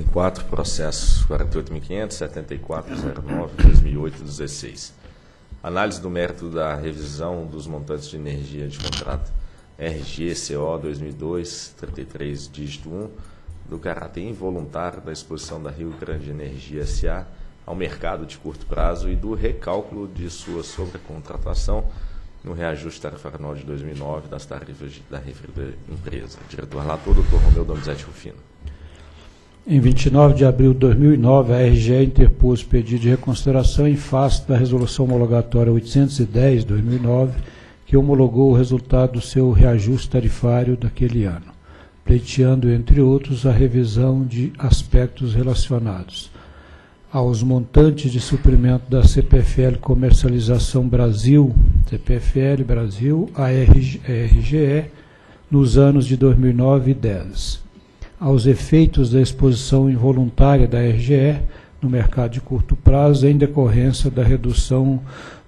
Tem quatro processos, 48.500, 7409, 2008 e 16. Análise do mérito da revisão dos montantes de energia de contrato RGCO 2002, 33, dígito 1, do caráter involuntário da exposição da Rio Grande Energia SA ao mercado de curto prazo e do recálculo de sua sobrecontratação no reajuste tarifário anual de 2009 das tarifas da referida empresa. Diretor relator, doutor Romeu Donizete Rufino. Em 29 de abril de 2009, a RGE interpôs pedido de reconsideração em face da resolução homologatória 810-2009, que homologou o resultado do seu reajuste tarifário daquele ano, pleiteando, entre outros, a revisão de aspectos relacionados aos montantes de suprimento da CPFL Comercialização Brasil, CPFL Brasil, a RGE, nos anos de 2009 e 2010 aos efeitos da exposição involuntária da RGE no mercado de curto prazo em decorrência da redução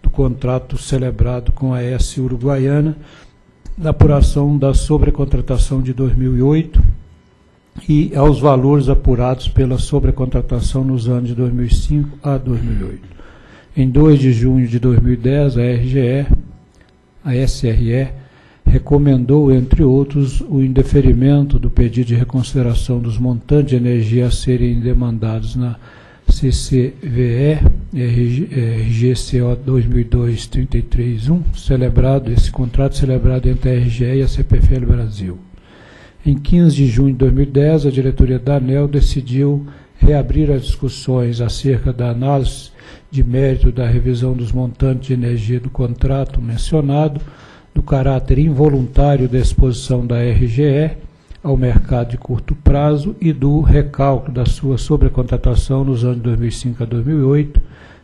do contrato celebrado com a S Uruguaiana, na apuração da sobrecontratação de 2008 e aos valores apurados pela sobrecontratação nos anos de 2005 a 2008. Em 2 de junho de 2010, a RGE, a SRE, recomendou, entre outros, o indeferimento do pedido de reconsideração dos montantes de energia a serem demandados na CCVE RGCO 2002-331, celebrado, esse contrato celebrado entre a RGE e a CPFL Brasil. Em 15 de junho de 2010, a diretoria da ANEL decidiu reabrir as discussões acerca da análise de mérito da revisão dos montantes de energia do contrato mencionado, do caráter involuntário da exposição da RGE ao mercado de curto prazo e do recálculo da sua sobrecontratação nos anos 2005 a 2008,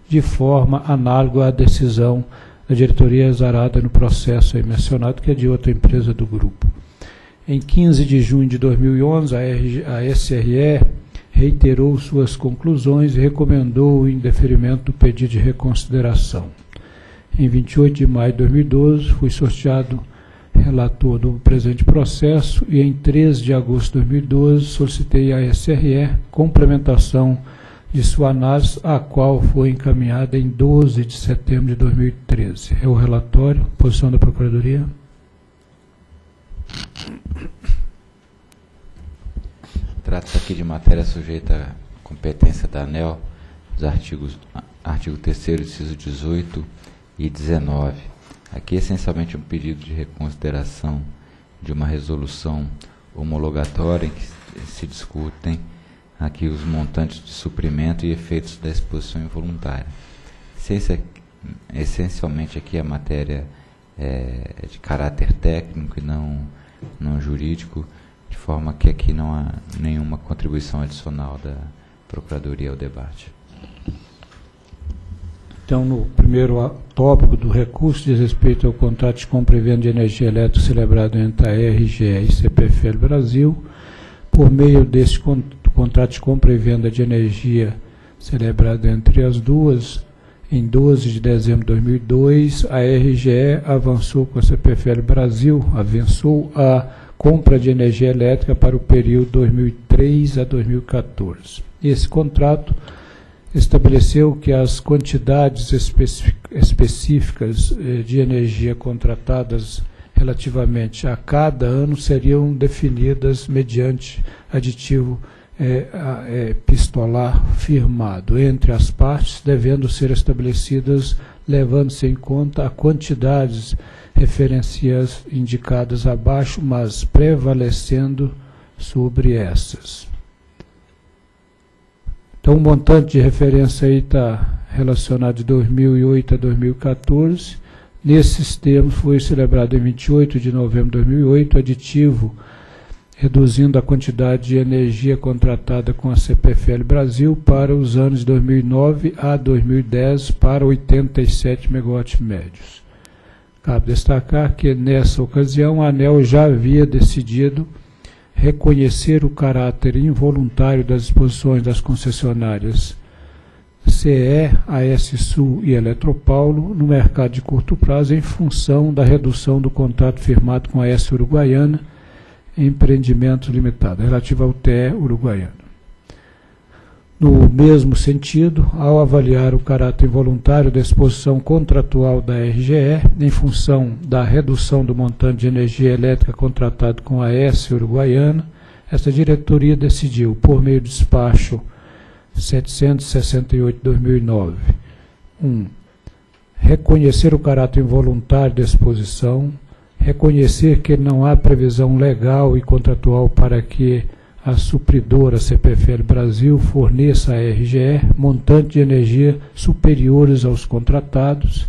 de forma análoga à decisão da diretoria exarada no processo aí mencionado, que é de outra empresa do grupo. Em 15 de junho de 2011, a, a SRE reiterou suas conclusões e recomendou o indeferimento do pedido de reconsideração. Em 28 de maio de 2012, fui sorteado relator do presente processo e em 13 de agosto de 2012 solicitei à SRE complementação de sua análise, a qual foi encaminhada em 12 de setembro de 2013. É o relatório, posição da Procuradoria. Trata-se aqui de matéria sujeita à competência da ANEL, dos artigos, artigo 3 inciso 18 e 19. Aqui, essencialmente, um pedido de reconsideração de uma resolução homologatória em que se discutem aqui os montantes de suprimento e efeitos da exposição involuntária. Essencialmente, aqui a matéria é de caráter técnico e não, não jurídico, de forma que aqui não há nenhuma contribuição adicional da Procuradoria ao debate. Então, no primeiro tópico do recurso diz respeito ao contrato de compra e venda de energia elétrica celebrado entre a RGE e CPFL Brasil, por meio desse contrato de compra e venda de energia celebrado entre as duas, em 12 de dezembro de 2002, a RGE avançou com a CPFL Brasil, avançou a compra de energia elétrica para o período 2003 a 2014. Esse contrato estabeleceu que as quantidades específicas eh, de energia contratadas relativamente a cada ano seriam definidas mediante aditivo é, é, epistolar firmado entre as partes, devendo ser estabelecidas levando-se em conta a quantidades referenciais indicadas abaixo, mas prevalecendo sobre essas. Então, o montante de referência aí está relacionado de 2008 a 2014. Nesses termos, foi celebrado em 28 de novembro de 2008 aditivo reduzindo a quantidade de energia contratada com a CPFL Brasil para os anos de 2009 a 2010 para 87 megawatts médios. Cabe destacar que nessa ocasião a ANEL já havia decidido reconhecer o caráter involuntário das disposições das concessionárias CE, AS Sul e Eletropaulo no mercado de curto prazo em função da redução do contrato firmado com a S Uruguaiana Empreendimentos Limitada, relativo ao TE Uruguaiano. No mesmo sentido, ao avaliar o caráter involuntário da exposição contratual da RGE, em função da redução do montante de energia elétrica contratado com a S Uruguaiana, esta diretoria decidiu, por meio do despacho 768-2009, 1. Um, reconhecer o caráter involuntário da exposição, reconhecer que não há previsão legal e contratual para que a supridora CPFL Brasil forneça à RGE montante de energia superiores aos contratados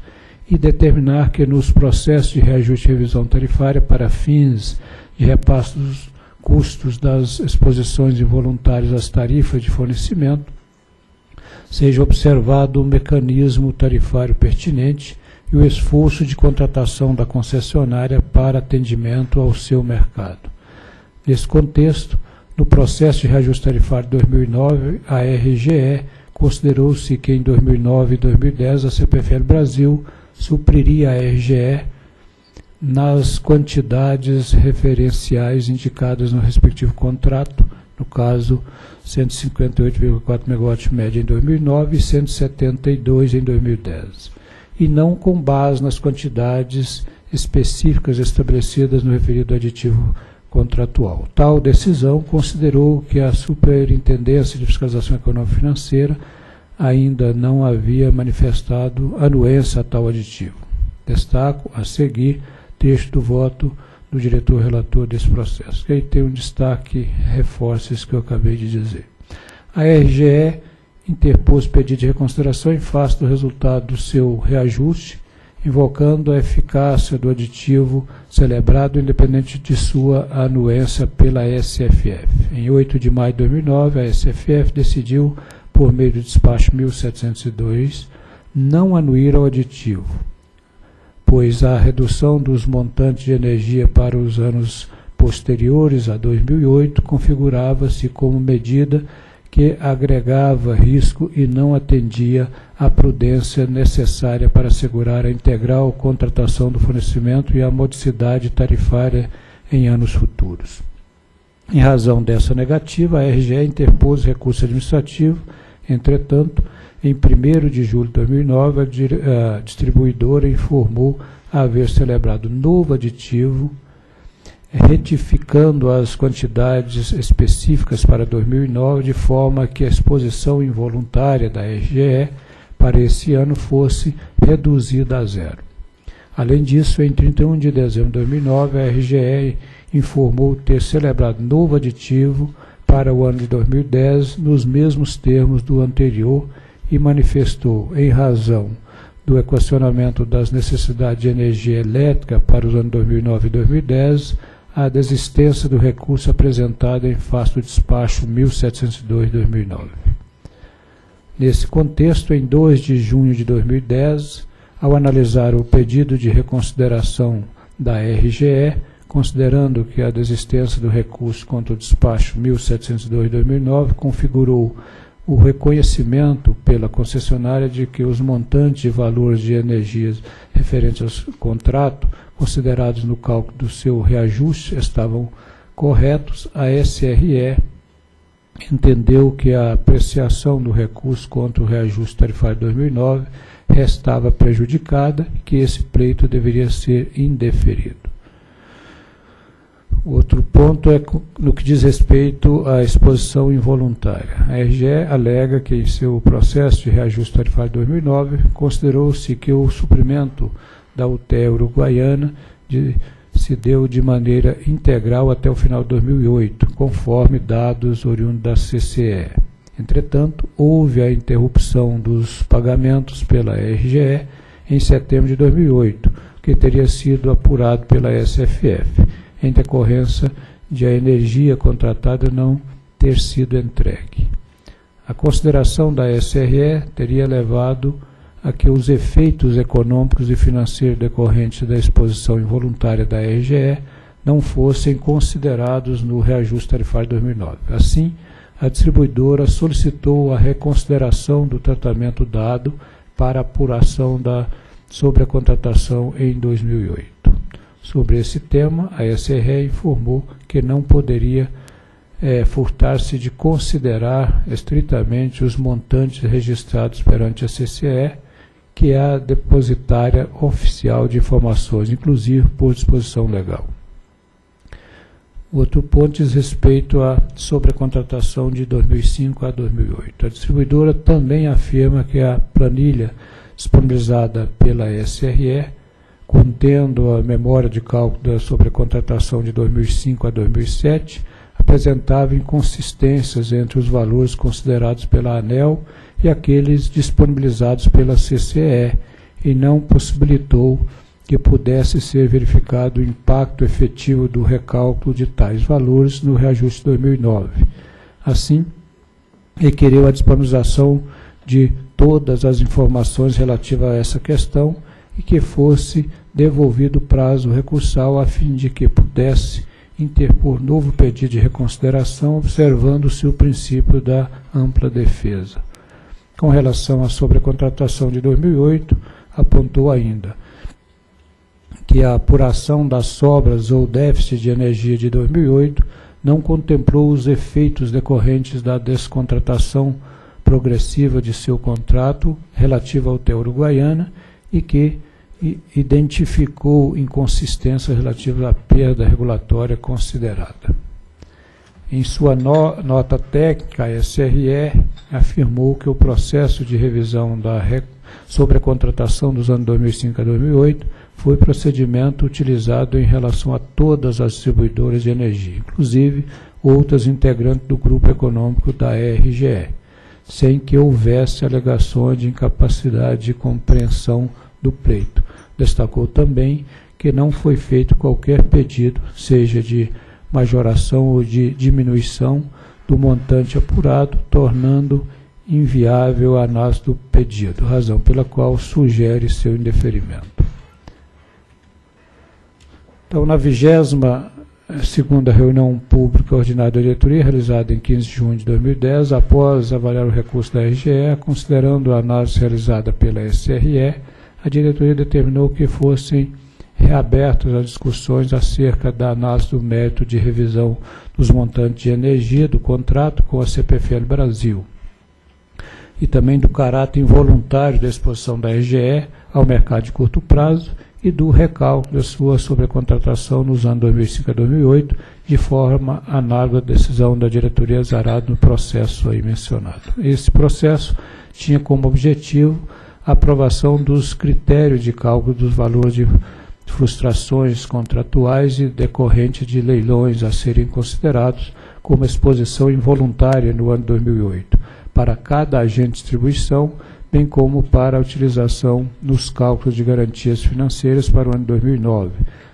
e determinar que nos processos de reajuste e revisão tarifária para fins de repasse dos custos das exposições involuntárias às tarifas de fornecimento seja observado o mecanismo tarifário pertinente e o esforço de contratação da concessionária para atendimento ao seu mercado. Nesse contexto, no processo de reajuste tarifário de 2009, a RGE considerou-se que em 2009 e 2010 a CPFL Brasil supriria a RGE nas quantidades referenciais indicadas no respectivo contrato, no caso 158,4 MW média em 2009 e 172 em 2010, e não com base nas quantidades específicas estabelecidas no referido aditivo contratual. Tal decisão considerou que a Superintendência de Fiscalização Econômica e Financeira ainda não havia manifestado anuência a tal aditivo. Destaco a seguir texto do voto do diretor relator desse processo. Que aí tem um destaque, reforça isso que eu acabei de dizer. A RGE interpôs pedido de reconsideração em face do resultado do seu reajuste invocando a eficácia do aditivo celebrado independente de sua anuência pela SFF. Em 8 de maio de 2009, a SFF decidiu, por meio do despacho 1702, não anuir ao aditivo, pois a redução dos montantes de energia para os anos posteriores a 2008 configurava-se como medida que agregava risco e não atendia à prudência necessária para assegurar a integral contratação do fornecimento e a modicidade tarifária em anos futuros. Em razão dessa negativa, a RGE interpôs recurso administrativo, entretanto, em 1 de julho de 2009, a distribuidora informou haver celebrado novo aditivo retificando as quantidades específicas para 2009, de forma que a exposição involuntária da RGE para esse ano fosse reduzida a zero. Além disso, em 31 de dezembro de 2009, a RGE informou ter celebrado novo aditivo para o ano de 2010 nos mesmos termos do anterior e manifestou, em razão do equacionamento das necessidades de energia elétrica para os anos 2009 e 2010, a desistência do recurso apresentado em face do despacho 1702-2009. Nesse contexto, em 2 de junho de 2010, ao analisar o pedido de reconsideração da RGE, considerando que a desistência do recurso contra o despacho 1702-2009 configurou o reconhecimento pela concessionária de que os montantes de valores de energias referentes ao contrato considerados no cálculo do seu reajuste estavam corretos, a SRE entendeu que a apreciação do recurso contra o reajuste tarifário de 2009 restava prejudicada e que esse pleito deveria ser indeferido. Outro ponto é no que diz respeito à exposição involuntária. A RGE alega que em seu processo de reajuste tarifário de 2009 considerou-se que o suprimento da UTE uruguaiana de, se deu de maneira integral até o final de 2008, conforme dados oriundos da CCE. Entretanto, houve a interrupção dos pagamentos pela RGE em setembro de 2008, que teria sido apurado pela SFF, em decorrência de a energia contratada não ter sido entregue. A consideração da SRE teria levado a que os efeitos econômicos e financeiros decorrentes da exposição involuntária da RGE não fossem considerados no reajuste tarifário de 2009. Assim, a distribuidora solicitou a reconsideração do tratamento dado para apuração da, sobre a contratação em 2008. Sobre esse tema, a SRE informou que não poderia é, furtar-se de considerar estritamente os montantes registrados perante a CCE, que é a depositária oficial de informações, inclusive por disposição legal. Outro ponto diz respeito à sobrecontratação de 2005 a 2008. A distribuidora também afirma que a planilha disponibilizada pela SRE, contendo a memória de cálculo da sobrecontratação de 2005 a 2007, apresentava inconsistências entre os valores considerados pela ANEL e aqueles disponibilizados pela CCE, e não possibilitou que pudesse ser verificado o impacto efetivo do recálculo de tais valores no reajuste de 2009. Assim, requereu a disponibilização de todas as informações relativas a essa questão e que fosse devolvido o prazo recursal a fim de que pudesse interpor novo pedido de reconsideração, observando-se o princípio da ampla defesa. Com relação à sobrecontratação de 2008, apontou ainda que a apuração das sobras ou déficit de energia de 2008 não contemplou os efeitos decorrentes da descontratação progressiva de seu contrato relativo ao TE Uruguaiana e que identificou inconsistências relativas à perda regulatória considerada. Em sua no, nota técnica, a SRE afirmou que o processo de revisão da sobre a contratação dos anos 2005 a 2008 foi procedimento utilizado em relação a todas as distribuidoras de energia, inclusive outras integrantes do grupo econômico da RGE, sem que houvesse alegações de incapacidade de compreensão do pleito. Destacou também que não foi feito qualquer pedido, seja de majoração ou de diminuição do montante apurado, tornando inviável a análise do pedido, razão pela qual sugere seu indeferimento. Então, na vigésima segunda reunião pública ordinária da diretoria, realizada em 15 de junho de 2010, após avaliar o recurso da RGE, considerando a análise realizada pela SRE, a diretoria determinou que fossem reabertas as discussões acerca da análise do mérito de revisão dos montantes de energia do contrato com a CPFL Brasil e também do caráter involuntário da exposição da RGE ao mercado de curto prazo e do recálculo da sua sobrecontratação nos anos 2005 a 2008, de forma análoga à decisão da diretoria Zarado no processo aí mencionado. Esse processo tinha como objetivo aprovação dos critérios de cálculo dos valores de frustrações contratuais e decorrentes de leilões a serem considerados como exposição involuntária no ano 2008 para cada agente de distribuição bem como para a utilização nos cálculos de garantias financeiras para o ano 2009.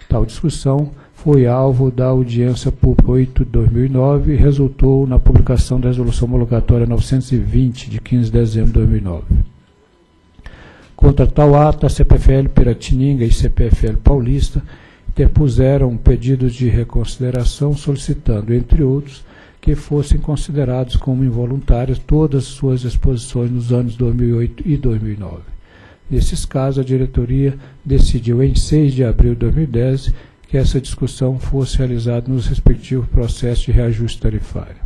Tal discussão foi alvo da audiência pública 8 de 2009 e resultou na publicação da Resolução Homologatória 920, de 15 de dezembro de 2009. Contra tal ato, a CPFL Piratininga e CPFL Paulista interpuseram pedidos de reconsideração solicitando, entre outros, que fossem considerados como involuntárias todas as suas exposições nos anos 2008 e 2009. Nesses casos, a diretoria decidiu em 6 de abril de 2010 que essa discussão fosse realizada nos respectivos processos de reajuste tarifário.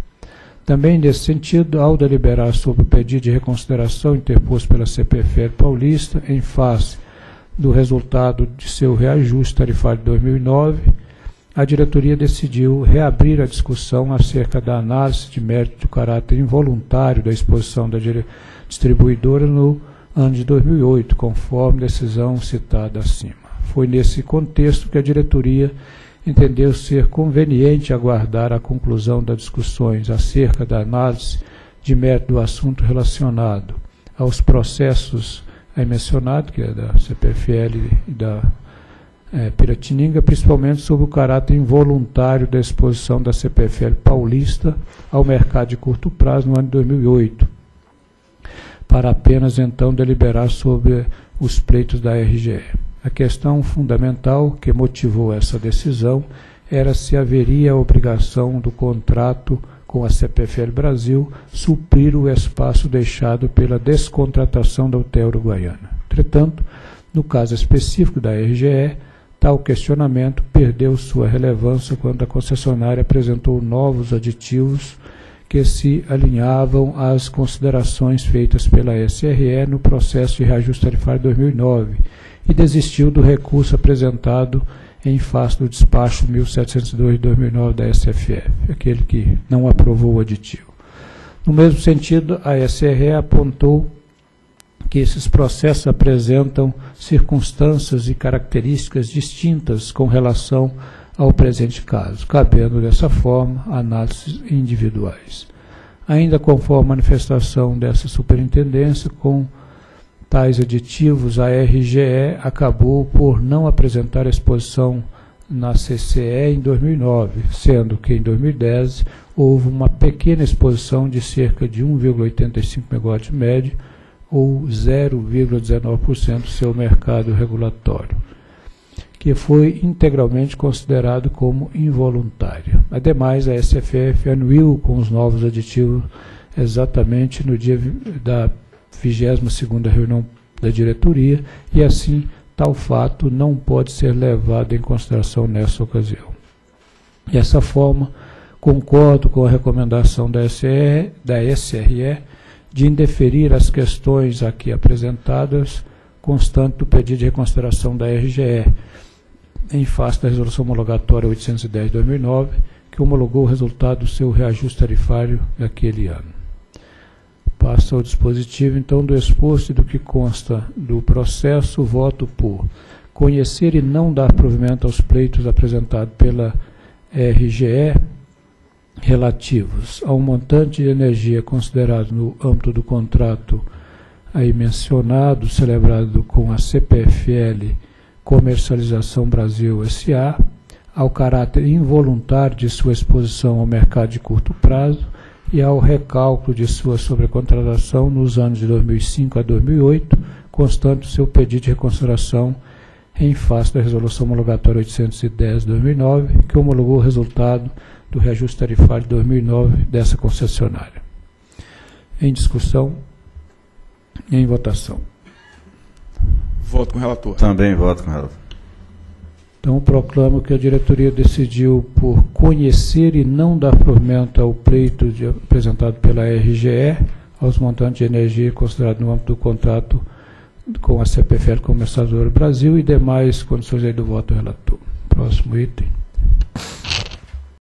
Também nesse sentido, ao deliberar sobre o pedido de reconsideração interposto pela CPFL Paulista em face do resultado de seu reajuste tarifário de 2009, a diretoria decidiu reabrir a discussão acerca da análise de mérito de caráter involuntário da exposição da distribuidora no ano de 2008, conforme decisão citada acima. Foi nesse contexto que a diretoria entendeu ser conveniente aguardar a conclusão das discussões acerca da análise de mérito do assunto relacionado aos processos aí mencionados, que é da CPFL e da é, Piratininga, principalmente sobre o caráter involuntário da exposição da CPFL paulista ao mercado de curto prazo no ano de 2008, para apenas então deliberar sobre os pleitos da RGE. A questão fundamental que motivou essa decisão era se haveria a obrigação do contrato com a CPFL Brasil suprir o espaço deixado pela descontratação da UTE Uruguaiana. Entretanto, no caso específico da RGE, Tal questionamento perdeu sua relevância quando a concessionária apresentou novos aditivos que se alinhavam às considerações feitas pela SRE no processo de reajuste tarifário 2009 e desistiu do recurso apresentado em face do despacho 1702 de 2009 da SFF, aquele que não aprovou o aditivo. No mesmo sentido, a SRE apontou que esses processos apresentam circunstâncias e características distintas com relação ao presente caso, cabendo dessa forma análises individuais. Ainda conforme a manifestação dessa superintendência, com tais aditivos, a RGE acabou por não apresentar exposição na CCE em 2009, sendo que em 2010 houve uma pequena exposição de cerca de 1,85 MW médio, ou 0,19% do seu mercado regulatório, que foi integralmente considerado como involuntário. Ademais, a SFF anuiu com os novos aditivos exatamente no dia da 22ª reunião da diretoria e assim tal fato não pode ser levado em consideração nessa ocasião. Dessa forma, concordo com a recomendação da, SRE, da SRE de indeferir as questões aqui apresentadas, constante do pedido de reconsideração da RGE, em face da resolução homologatória 810 de 2009, que homologou o resultado do seu reajuste tarifário daquele ano. Passa ao dispositivo, então, do exposto e do que consta do processo, voto por conhecer e não dar provimento aos pleitos apresentados pela RGE relativos ao montante de energia considerado no âmbito do contrato aí mencionado, celebrado com a CPFL Comercialização Brasil SA, ao caráter involuntário de sua exposição ao mercado de curto prazo e ao recálculo de sua sobrecontratação nos anos de 2005 a 2008, constante seu pedido de reconsideração em face da Resolução Homologatória 810 de 2009, que homologou o resultado do reajuste tarifário de 2009 dessa concessionária. Em discussão, em votação. Voto com o relator. Também voto com o relator. Então, proclamo que a diretoria decidiu por conhecer e não dar provimento ao pleito de, apresentado pela RGE aos montantes de energia considerados no âmbito do contrato com a CPFL Comercializadora Brasil e demais condições aí do voto relator. Próximo item.